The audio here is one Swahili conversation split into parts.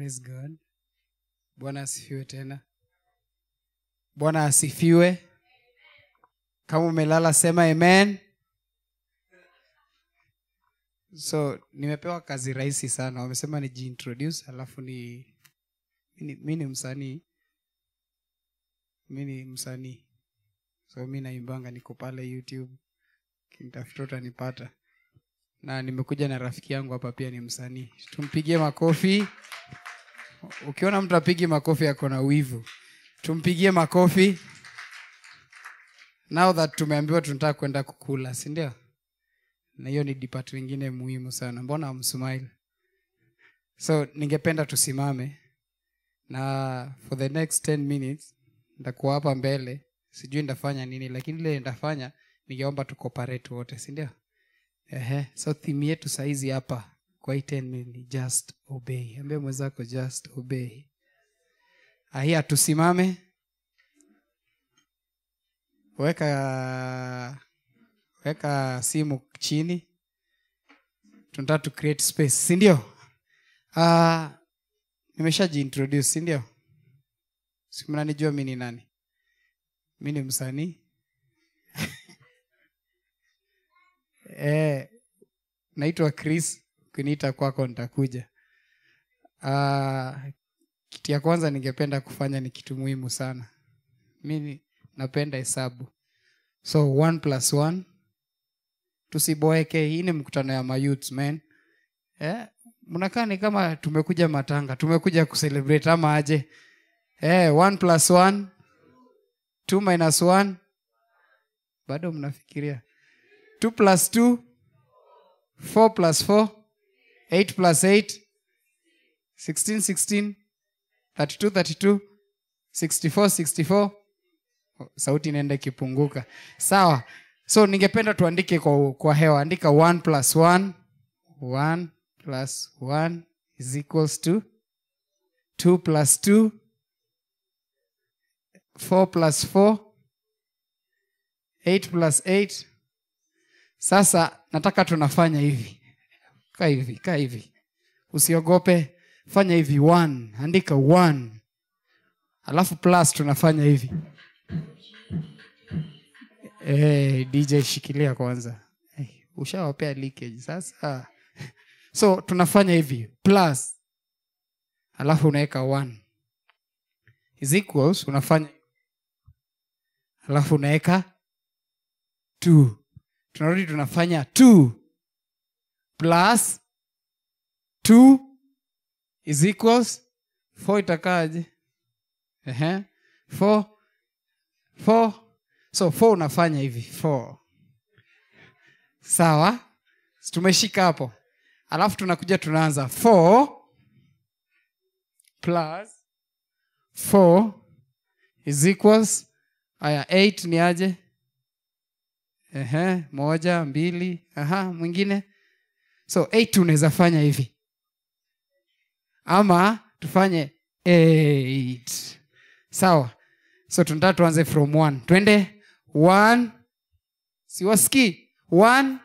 praise god. Bwana asifiwe tena. Bwana asifiwe. Kama umelala sema amen. So nimepewa kazi rahisi sana. Wamesema nijiintroduce alafu ni mi ni- msanii. Mi ni msanii. So mi naimbanga niko pale youtube. Kintafuta utanipata. Na nimekuja na rafiki yangu hapa pia ni msanii. Tumpigie makofi ukiona mtu apigi makofi ako na wivu tumpigie makofi. Now that tumeambiwa tunataka kwenda kukula si ndio? Na hiyo ni dipat wengine muhimu sana. Mbona amsmail so ningependa tusimame na for the next 10 minutes nitakuwa hapa mbele. Sijui nitafanya nini lakini ile nitafanya ningeomba tukoparetu wote si ndio? So thimu yetu saizi hapa kwa hii 10 minutes just obey. Mwenzako just obey. Ahia tusimame weka weka simu chini. Tunataka tu create space si ndio? Uh, nimeshajiintroduce si ndio? Si mnanijua mi ni nani? Mi ni msanii. Eh, naitwa chris ukiniita kwako nitakuja. Uh, kitu ya kwanza ningependa kufanya ni kitu muhimu sana. Mi napenda hesabu. So one plus one. Tusiboeke hii ni mkutano ya mayouth man. Eh, mnakaa ni kama tumekuja matanga tumekuja kucelebrate ama aje? Eh, one plus one. Two minus one. Bado mnafikiria. Two plus two. Four plus four eight plus eight sixteen sixteen thirty two thirty two sixty four sixty four sauti inaenda ikipunguka. Sawa. So ningependa tuandike kwa, kwa hewa. Andika 1 plus 1 1 plus 1 is equals to 2 plus 2 4 plus 4 8 plus 8 sasa nataka tunafanya hivi kaa hivi kaa hivi. Usiogope fanya hivi one. Andika one. Alafu plus tunafanya hivi. Hey, dj shikilia kwanza. Hey, ushawapea leakage sasa. So tunafanya hivi plus. Alafu unaweka one. Is equals unafanya. Alafu unaweka two. Tunarudi tunafanya two plus 2 is equals 4 itakaje? Ehe. four four. So 4 unafanya hivi 4 sawa? Tumeshika hapo. Alafu tunakuja tunaanza. 4 plus 4 is equals aya 8 ni aje? Ehe, moja mbili aha mwingine so eight unaweza fanya hivi. Ama tufanye eight. Sawa. So tunataka tuanze from one. Twende. One. Siwaski one.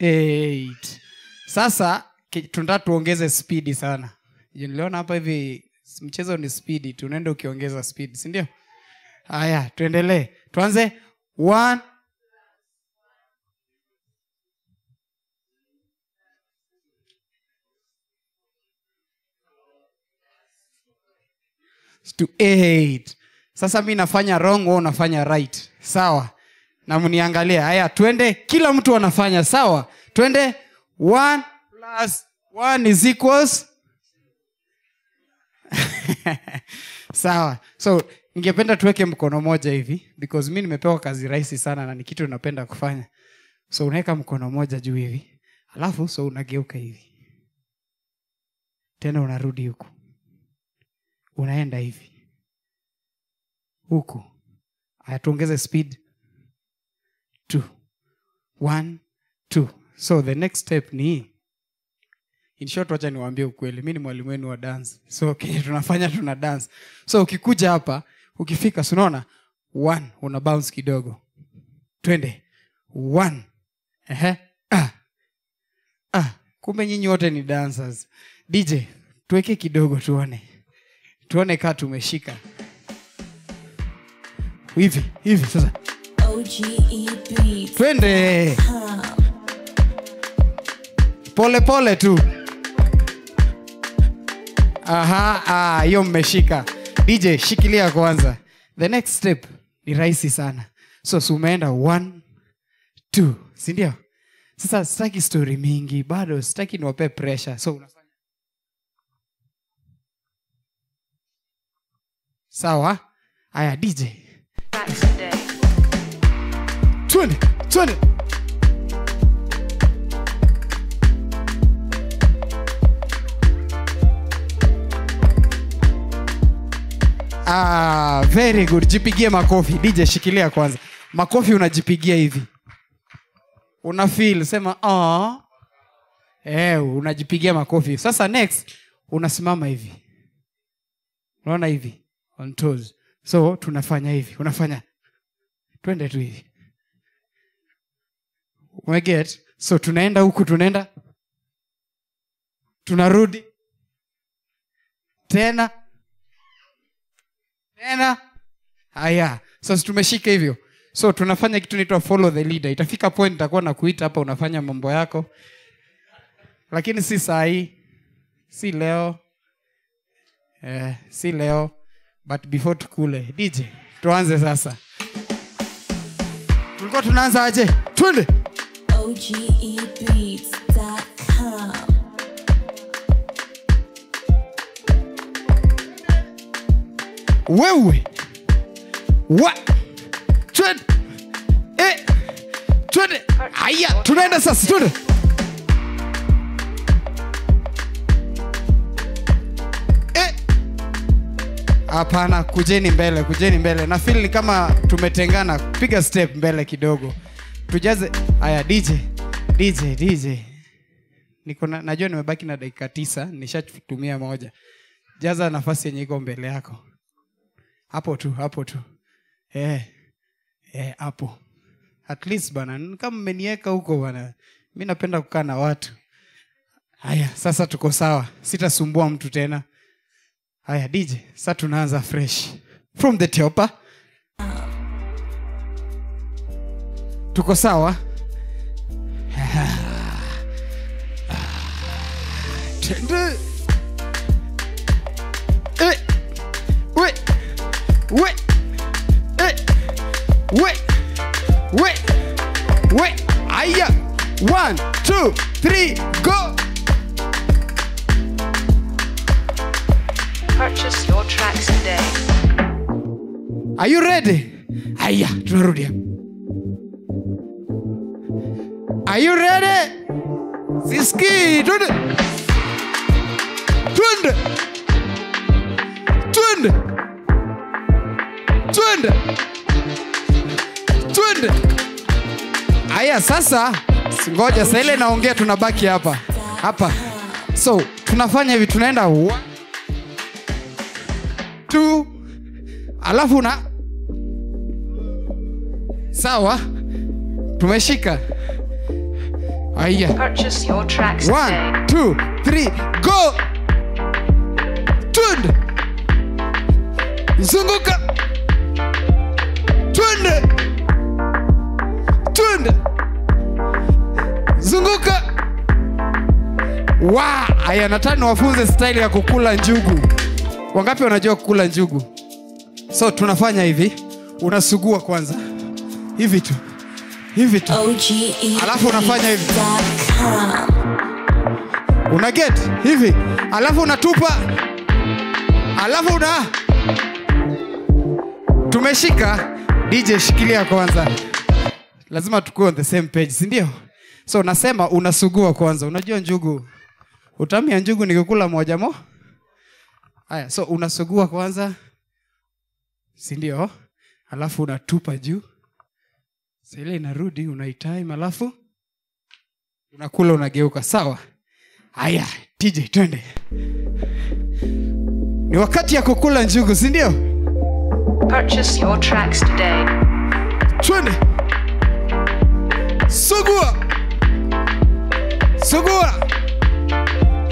Eight sasa tunataka tuongeze spidi sana. Niliona hapa hivi mchezo ni spidi tunaenda ukiongeza spidi sindio haya tuendelee. Tuanze. One. To eight. Sasa mi nafanya wrong wewe unafanya right. Sawa. Na mniangalia haya twende. Kila mtu anafanya. Sawa. Twende one plus one is equals sawa. So ningependa tuweke mkono moja hivi because mi nimepewa kazi rahisi sana na ni kitu napenda kufanya. So unaweka mkono moja juu hivi. Alafu so unageuka hivi. Tena unarudi huku. Unaenda hivi. Huku. Aya tuongeze speed. Two. One two so the next step ni in short wacha niwaambie ukweli mi ni mwalimu wenu wa dance so okay, tunafanya tuna dance so ukikuja hapa ukifika sunaona one una bounce kidogo twende one Ehe. Ah. Ah. kumbe nyinyi wote ni dancers dj tuweke kidogo tuone tuone kaa tumeshika hivi hivi sasa Beats. twende pole pole tu. Aha ah, hiyo mmeshika. Dj shikilia kwanza. The next step ni rahisi sana. So si umeenda one two sindio sasa sitaki story mingi bado sitaki niwape pressure. So unafanya sawa? Aya dj twende twende Ah, very good. Jipigie makofi. Dj shikilia kwanza. Makofi unajipigia hivi. Una feel sema "Ah." eh, unajipigia makofi. Sasa next unasimama hivi. Unaona hivi? On toes. So tunafanya hivi. Unafanya. Twende tu hivi. Umeget so tunaenda huku tunaenda. Tunarudi. Tena tena haya. Sasa tumeshika hivyo. So tunafanya kitu naitwa follow the leader. Itafika point nitakuwa na kuita hapa unafanya mambo yako. Lakini si saa hii si leo. Eh, si leo. But before tukule. Dj tuanze sasa. Tulikuwa tunaanza aje? Twende. OGEbeats.com. wewe. Wa. Twende. Eh, twende. Haya tunaenda sasa twende. Eh. hapana kujeni mbele kujeni mbele. Na feel ni kama tumetengana. Piga step mbele kidogo. Tujaze. Haya dj dj dj niko najua nimebaki na dakika tisa. Nishatumia moja. Jaza nafasi yenye iko mbele yako hapo tu hapo tu. Eh, eh, hapo. At least bana kama mmeniweka huko bana. Mi napenda kukaa na watu. Haya sasa tuko sawa. Sitasumbua mtu tena. Haya dj sa tunaanza fresh. From the top ah. tuko sawa? Tende eh. aya one two three go. Purchase your tracks today. are you ready? Aya tunarudi hapa. are you ready? Siski twende twende twende twende twende aya sasa ngoja saa ile naongea tunabaki hapa hapa so tunafanya hivi tunaenda two, alafu na sawa tumeshika aya. One, two, three, go! Twende! Zunguka! Wa, haya nataka niwafunze style ya kukula njugu. Wangapi wanajua kukula njugu? So tunafanya hivi, unasugua kwanza. Hivi tu. Hivi tu. Alafu unafanya hivi. Una get hivi alafu unatupa alafu una tumeshika dj shikilia kwanza lazima tukue on the same page sindio so unasema unasugua kwanza unajua njugu utamia njugu nikikula moja mo. Haya so unasugua kwanza sindio alafu unatupa juu. Saile inarudi unaitime alafu unakula unageuka. Sawa? Haya tj twende. Ni wakati ya kukula njugu si ndio? Purchase your tracks today. twende. Sugua. Sugua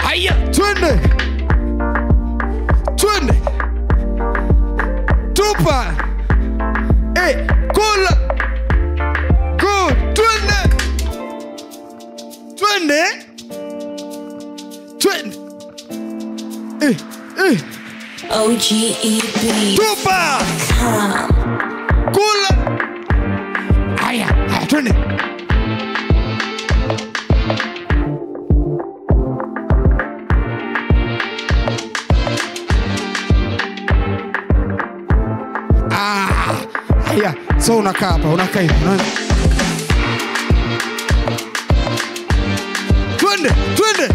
haya twende. Twende. Tupa. Hey, kula go twende. Twende. Twende. Eh, eh, OGE Beats. tupa. Come. So unakaa hapa unakaa hivi una... twende twende.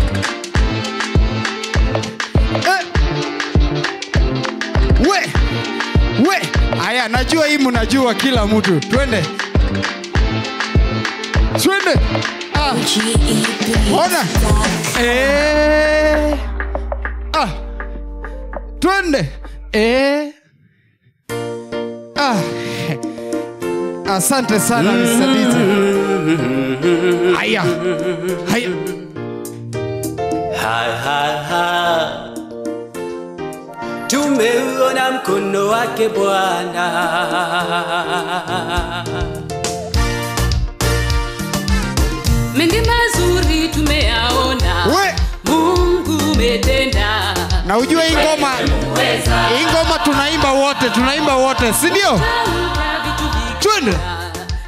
Eh. we we. Haya najua hii mnajua kila mtu. Twende. Twende. Ah, ona. Eh. ah. twende. Eh. Asante sana Mr. DJ. haya haya Ha, ha, ha. Tumeuona mkono wake Bwana. mengi mazuri tumeyaona we mungu umetenda na ujue hii ngoma hii ngoma tunaimba wote tunaimba wote si ndio neno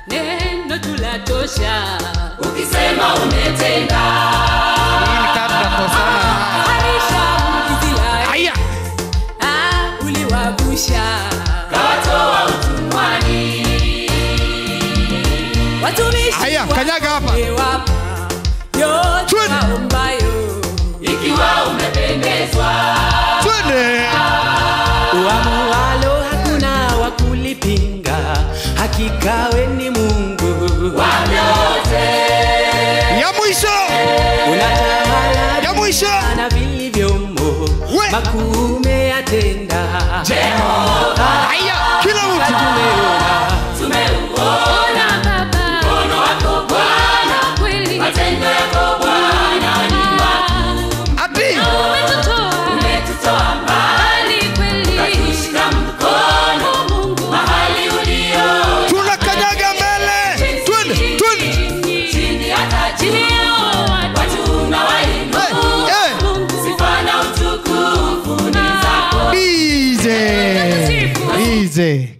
neno tulatosha. Ukisema umetenda haya. Ah, uliwagusha. Kawatoa utumwani. Watumishi haya kanyaga hapa.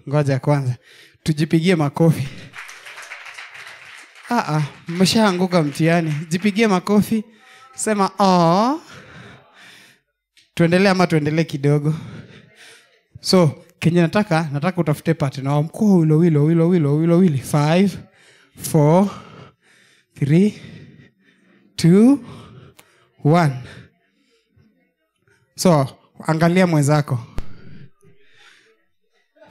Ngoja kwanza. Tujipigie makofi. Ah, ah, mmeshaanguka mtihani. Jipigie makofi. Sema "Aw." tuendelee ama tuendelee kidogo? So kenye nataka nataka utafute partner wa mkuu wilo wilo wilo wilo wilo wili. 5 4 3 2 1 so angalia mwenzako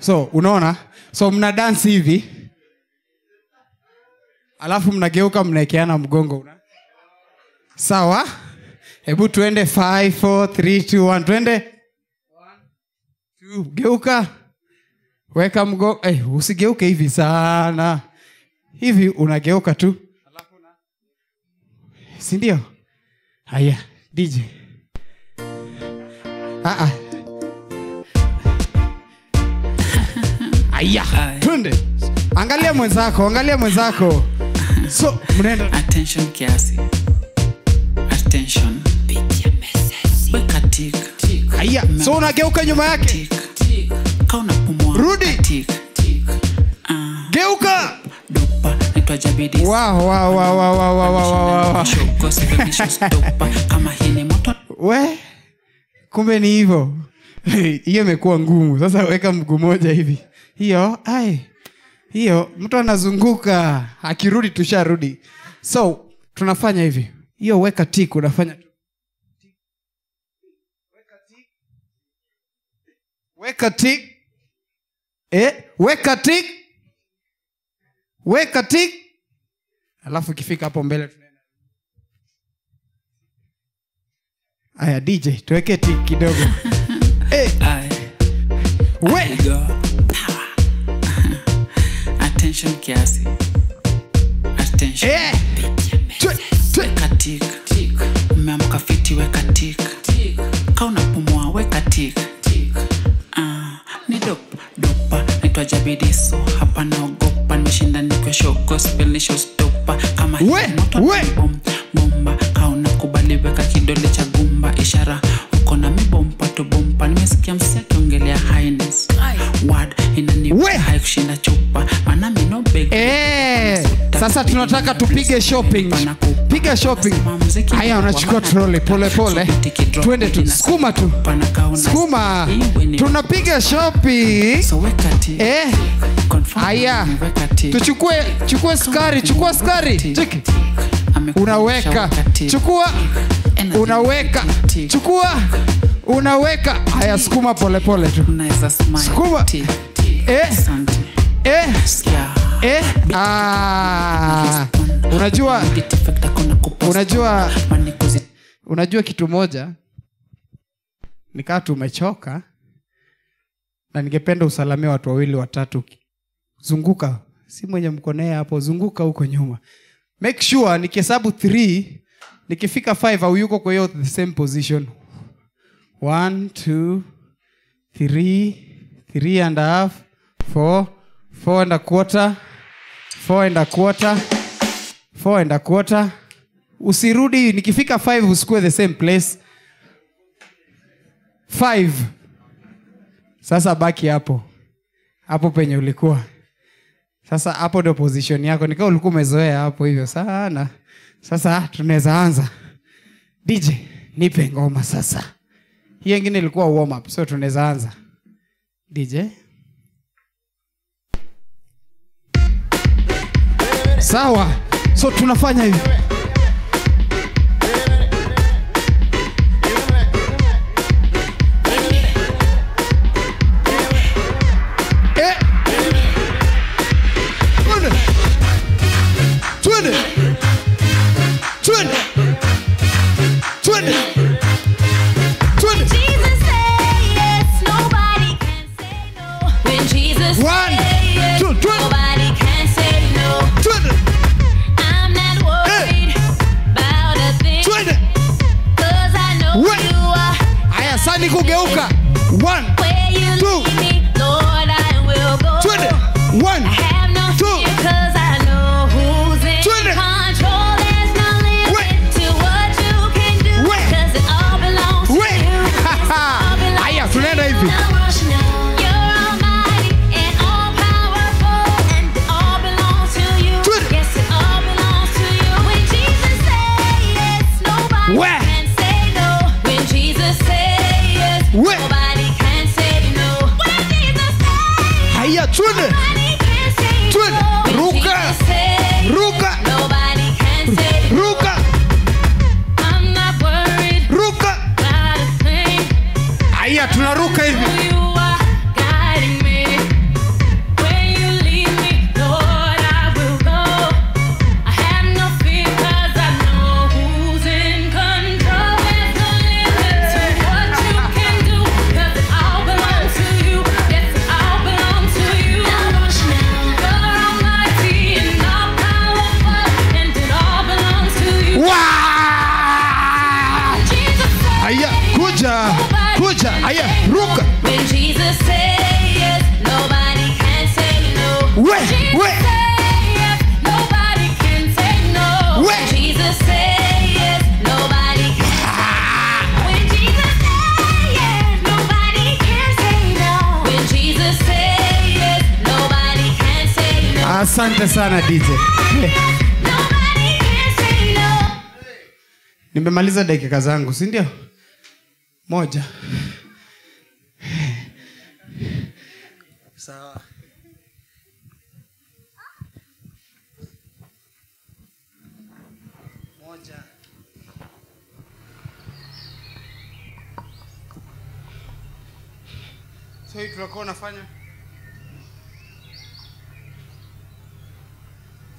so unaona? So mna dansi hivi. Alafu mnageuka mnaekeana mgongo una sawa? Hebu tuende 5 4 3 2 1 twende. Geuka. Weka mgongo eh, usigeuke hivi sana. Hivi unageuka tu. Sindio haya dj Ah, ah. Aya. Twende angalia mwenzako angalia mwenzako. So mnaenda attention kiasi. Attention. Weka tik aya. So unageuka nyuma yake. Tik pumua Rudi. tik Ah, geuka. Dopa naitwa jabidi. Wow, wow, wow, wow, wow, wow, wow, wow, wow. dopa kama hii ni moto. We? Kumbe ni hivyo. Hiyo imekuwa ngumu. Sasa weka mguu moja hivi hiyo ai hiyo mtu anazunguka akirudi tusharudi. So tunafanya hivi. Hiyo weka tik unafanya weka tik eh, weka tik weka tik alafu ikifika hapo mbele tunaenda. Aya dj tuweke tik kidogo. Hey, Aye. we Go. Power. Attention kiasi. Attention. Twe- Weka tik. Umeamka fiti weka tik. Ka unapumua weka tik. Ah, ni dop dopa naitwa jabidiso hapa naogopa nimeshinda nikwe show gospel ni kama We, moto we. bomba ka unakubali weka kidole cha sasa tunataka tupige shopping. Piga shopping. Haya unachukua troli. Pole pole. Twende tu. Sukuma tu. Sukuma. Tunapiga shopping. Eh, haya. Tuchukue chukue skari chukua skari chiki. Unaweka. chukua. Unaweka. Chukua. Unaweka. Haya sukuma polepole tu. Skuma. Sukuma. Eh. Eh. Eh. Ah, unajua unajua unajua kitu moja? Nikaa tumechoka na ningependa usalamia watu wawili watatu. Zunguka. Si mwenye mkonee hapo zunguka huko nyuma. Make sure nikihesabu th nikifika five au yuko kwa hiyo the same position. 1 2 3 3 and a half 4 4 and a quarter 4 and a quarter. 4 and a quarter. Usirudi nikifika 5 usikue the same place. 5 sasa baki hapo. Hapo penye ulikuwa. Sasa hapo ndio position yako. Nikaa ulikuwa umezoea hapo hivyo sana. Sasa tunaweza anza. Dj nipe ngoma sasa. Hiyo ingine ilikuwa warm up so tunaweza anza. Dj sawa. So tunafanya hivi Asante sana DJ. Nobody can say no. Nimemaliza dakika zangu, si ndio? Moja. Sawa. Moja. So hii tutakuwa unafanya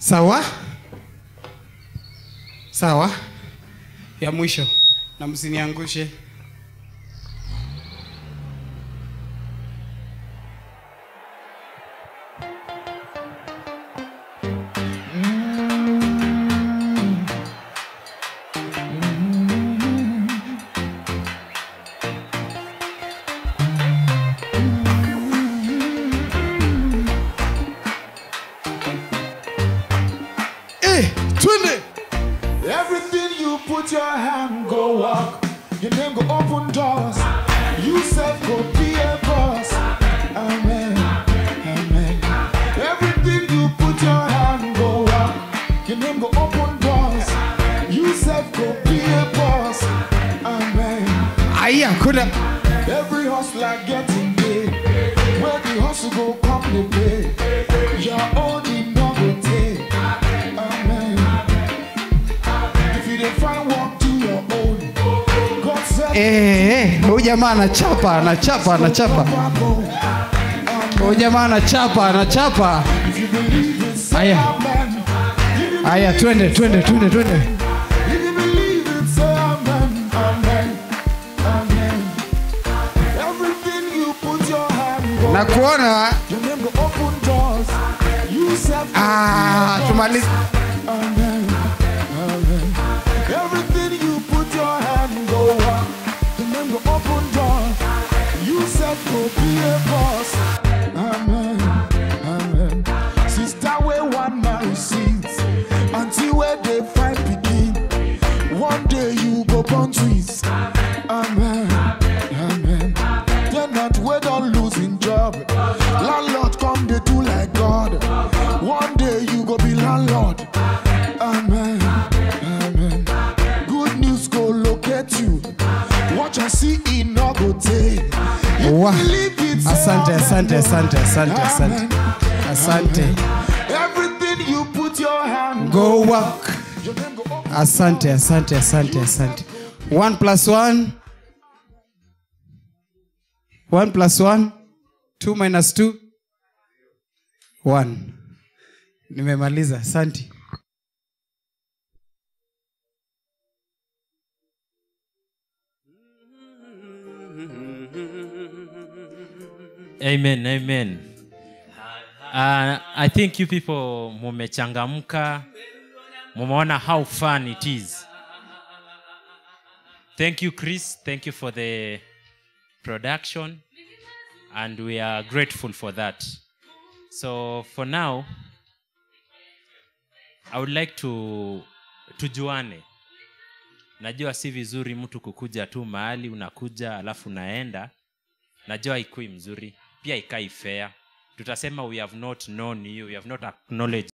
sawa? Sawa? Ya mwisho. Na msiniangushe huyu jamaa anachapa anachapa anachapa. Huyu jamaa anachapa anachapa. Haya. Haya twende twende twende twende. Nakuona. Believe it, go born twins. Amen. Amen. They're not we don't losing job. Landlord come they do like God. One day you go be landlord. Amen. Amen. Good news go locate you. Watch and see it no go take. If you Wa. believe it, asante asante asante asante asante asante Everything you put your hand go work your name go up. asante asante asante asante one plus one. One plus one. Two minus two. One. Nimemaliza. Santi. amen amen. Uh, i think you people mumechangamka. Mumeona how fun it is thank you chris. Thank you for the production. And we are grateful for that. So for now i would like to tujuane najua si vizuri mtu kukuja tu mahali unakuja alafu unaenda. Najua ikui mzuri. Pia ikai fair. Tutasema we have not known you. We have not acknowledged